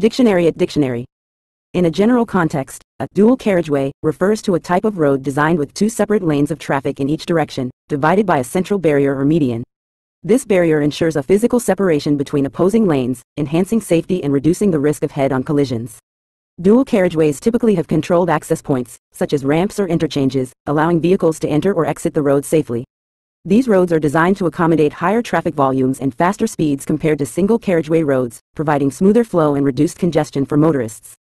Dictionary at dictionary. In a general context, a dual carriageway refers to a type of road designed with two separate lanes of traffic in each direction, divided by a central barrier or median. This barrier ensures a physical separation between opposing lanes, enhancing safety and reducing the risk of head-on collisions. Dual carriageways typically have controlled access points, such as ramps or interchanges, allowing vehicles to enter or exit the road safely. These roads are designed to accommodate higher traffic volumes and faster speeds compared to single carriageway roads, providing smoother flow and reduced congestion for motorists.